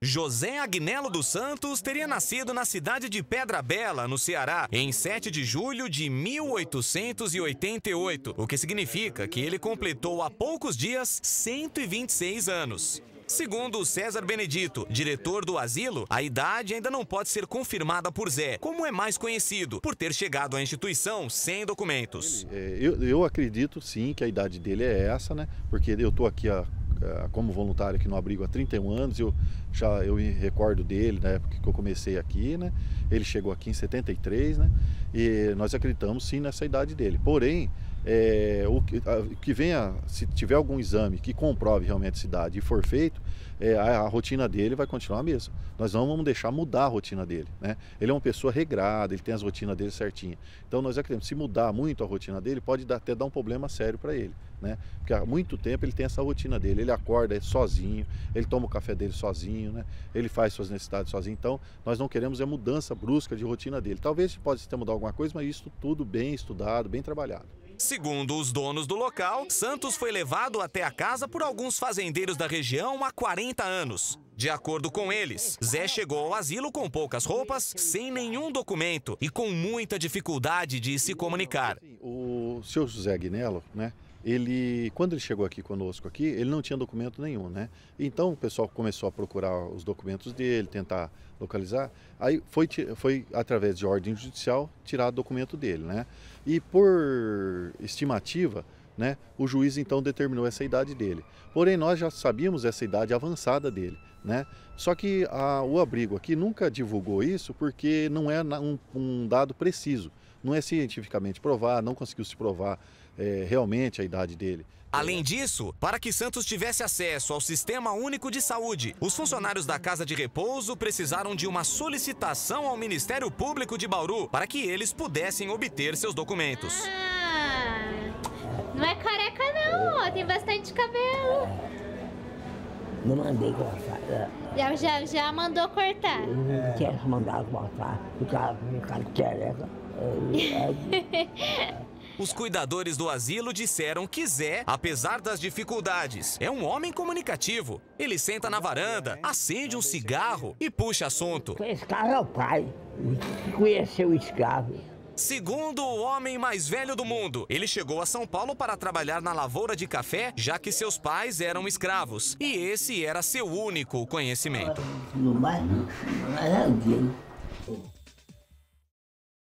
José Agnello dos Santos teria nascido na cidade de Pedra Bela, no Ceará, em 7 de julho de 1888, o que significa que ele completou há poucos dias 126 anos. Segundo César Benedito, diretor do asilo, a idade ainda não pode ser confirmada por Zé, como é mais conhecido, por ter chegado à instituição sem documentos. É, eu, eu acredito sim que a idade dele é essa, né? Porque eu estou aqui há como voluntário aqui no abrigo há 31 anos, eu já eu me recordo dele na época que eu comecei aqui, né? Ele chegou aqui em 73, né? E nós acreditamos sim nessa idade dele. Porém, é, o que, a, que venha, se tiver algum exame que comprove realmente essa idade e for feito, é, a, a, rotina dele vai continuar a mesma. Nós não vamos deixar mudar a rotina dele. Né? Ele é uma pessoa regrada, ele tem as rotinas dele certinha. Então nós acreditamos, se mudar muito a rotina dele, pode dar, até dar um problema sério para ele. Né? Porque há muito tempo ele tem essa rotina dele, ele acorda sozinho, ele toma o café dele sozinho, né? ele faz suas necessidades sozinho. Então nós não queremos a mudança brusca de rotina dele. Talvez pode ter mudar alguma coisa, mas isso tudo bem estudado, bem trabalhado. Segundo os donos do local, Santos foi levado até a casa por alguns fazendeiros da região há 40 anos. De acordo com eles, Zé chegou ao asilo com poucas roupas, sem nenhum documento e com muita dificuldade de se comunicar. O senhor José Aguinello, né? Ele quando ele chegou aqui conosco aqui, ele não tinha documento nenhum, né? Então o pessoal começou a procurar os documentos dele, tentar localizar. Aí foi foi através de ordem judicial tirar o documento dele, né? E por estimativa, né, o juiz então determinou essa idade dele. Porém nós já sabíamos essa idade avançada dele, né? Só que a, o abrigo aqui nunca divulgou isso porque não é um, um dado preciso não é cientificamente provado, não conseguiu se provar é, realmente a idade dele. Além disso, para que Santos tivesse acesso ao Sistema Único de Saúde, os funcionários da Casa de Repouso precisaram de uma solicitação ao Ministério Público de Bauru para que eles pudessem obter seus documentos. Ah, não é careca não, tem bastante cabelo. Não mandei cortar. Já, já, já mandou cortar? Não quero mandar cortar, o cara, o cara careca. Os cuidadores do asilo disseram que Zé, apesar das dificuldades, é um homem comunicativo. Ele senta na varanda, acende um cigarro e puxa assunto. Esse cara é o pai, conheceu o escravo. Segundo o homem mais velho do mundo, ele chegou a São Paulo para trabalhar na lavoura de café, já que seus pais eram escravos. E esse era seu único conhecimento. Mais, não, não é